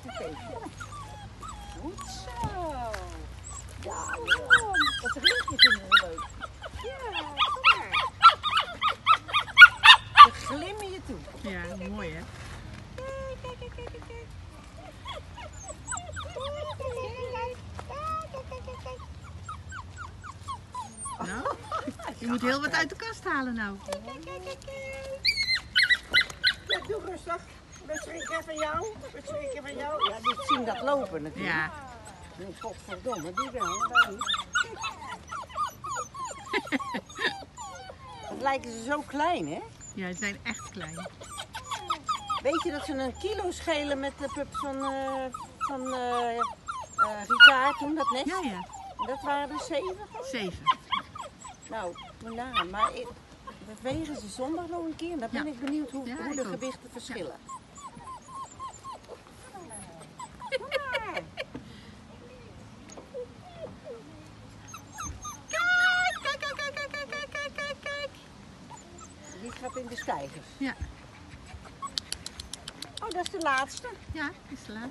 zwarte teentje. Goed zo. Ja, Jan. Dat rietje vinden we leuk. Ja, kom maar. We glimmen je toe. Ja, mooi hè. Kijk, kijk, kijk, kijk. kijk. Nou, je moet heel wat uit de kast halen nou. Kijk, kijk, kijk, kijk schrikken van jou. We schrikken van jou. Ja, die zien dat lopen natuurlijk. Ja. Godverdomme, die wel. wij niet. Wat lijken ze zo klein, hè? Ja, ze zijn echt klein. Weet je dat ze een kilo schelen met de pups van, eh van eh eh, Ricard toen, dat nest? Ja, ja. Dat waren er zeven. Zeven. Nou, nagaan. Maar ik, we wegen ze zondag nog een keer. En dan ben Ja. ik benieuwd hoe, Ja, hoe de gewichten verschillen. Gaat in de stijgers. Ja, Oh, dat is de laatste. ja, is te laat.